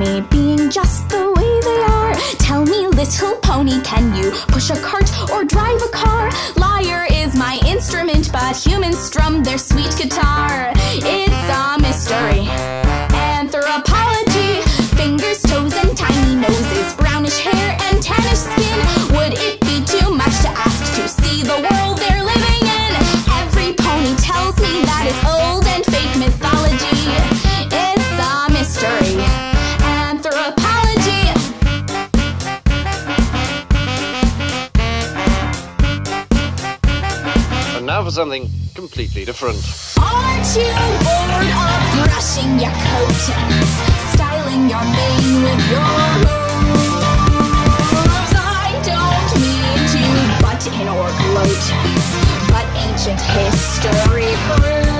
me being just the way they are. Tell me, little pony, can you push a cart or drive a car? Lyre is my instrument, but humans strum their sweet for something completely different. Aren't you bored of brushing your coat and styling your mane with your hooves? I don't mean to butt in or gloat, but ancient history proves.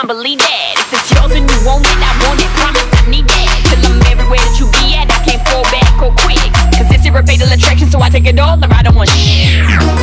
Time, believe that. If it's yours and you want it, I want it, promise I need that. Till I'm everywhere that you be at, I can't fall back or quick. Cause it's a fatal attraction, so I take it all or I don't want shit.